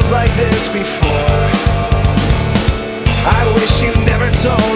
love like this before. I wish you never told